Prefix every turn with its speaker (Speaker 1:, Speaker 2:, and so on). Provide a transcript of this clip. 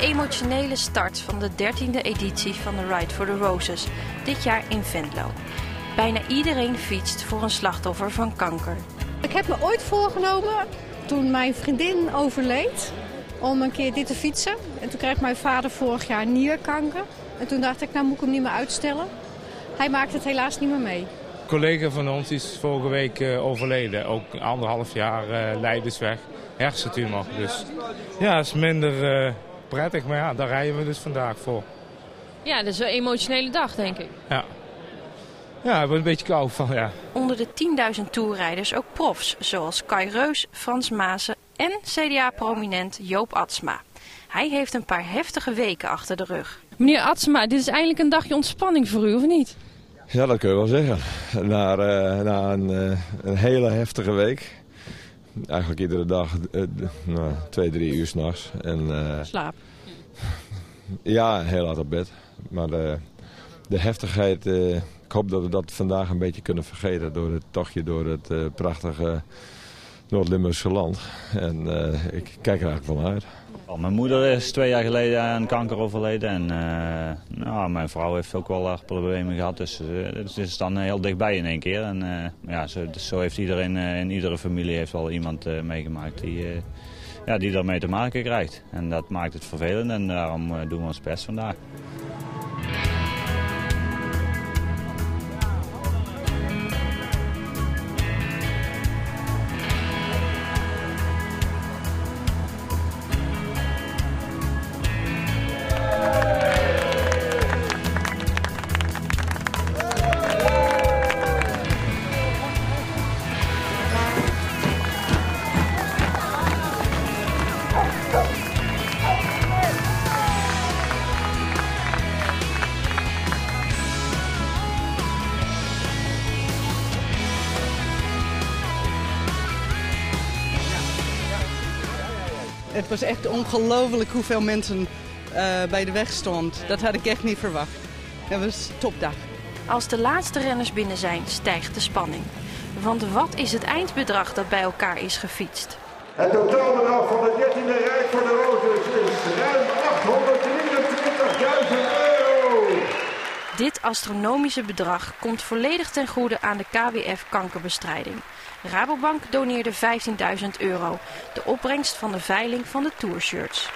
Speaker 1: Emotionele start van de 13e editie van de Ride for the Roses, dit jaar in Venlo. Bijna iedereen fietst voor een slachtoffer van kanker.
Speaker 2: Ik heb me ooit voorgenomen, toen mijn vriendin overleed, om een keer dit te fietsen. En toen kreeg mijn vader vorig jaar nierkanker. En toen dacht ik, nou moet ik hem niet meer uitstellen. Hij maakt het helaas niet meer mee.
Speaker 3: Een collega van ons is vorige week uh, overleden. Ook anderhalf jaar uh, leidersweg. Hersentumor. Dus ja, is minder uh, prettig. Maar ja, daar rijden we dus vandaag voor.
Speaker 4: Ja, dat is een emotionele dag, denk ik.
Speaker 3: Ja. Ja, ik ben een beetje koud van, ja.
Speaker 1: Onder de 10.000 toerrijders ook profs, zoals Kai Reus, Frans Maassen en CDA-prominent Joop Atsma. Hij heeft een paar heftige weken achter de rug.
Speaker 4: Meneer Atsma, dit is eindelijk een dagje ontspanning voor u, of niet?
Speaker 5: Ja, dat kun je wel zeggen. Na, uh, na een, uh, een, hele heftige week. Eigenlijk iedere dag uh, nou, twee, drie uur s'nachts.
Speaker 4: Slaap?
Speaker 5: ja, heel hard op bed. Maar de, de heftigheid, ik hoop dat we dat vandaag een beetje kunnen vergeten... door het tochtje door het prachtige Noord-Limburgse land. En ik kijk er eigenlijk wel uit.
Speaker 6: Mijn moeder is twee jaar geleden aan kanker overleden en uh, nou, mijn vrouw heeft ook wel problemen gehad. Dus het is dan heel dichtbij in één keer. En ja, zo, dus zo, heeft iedereen in iedere familie heeft wel iemand meegemaakt die, ja, die daarmee te maken krijgt. En dat maakt het vervelend en daarom doen we ons best vandaag.
Speaker 7: Het was echt ongelooflijk hoeveel mensen uh, bij de weg stond. Dat had ik echt niet verwacht. Het was een topdag.
Speaker 1: Als de laatste renners binnen zijn, stijgt de spanning. Want wat is het eindbedrag dat bij elkaar is gefietst?
Speaker 8: Het totaalbedrag van de 13e Rijk voor de Roses is ruim 823.000 euro.
Speaker 1: Dit astronomische bedrag komt volledig ten goede aan de KWF kankerbestrijding. Rabobank doneerde 15.000 euro, de opbrengst van de veiling van de tourshirts.